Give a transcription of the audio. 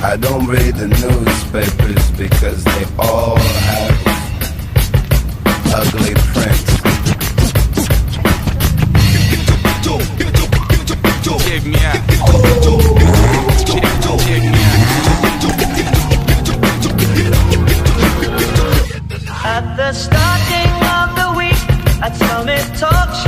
I don't read the newspapers because they all have ugly prints. Me out. Me At the starting of the week, I tell me Talk Show.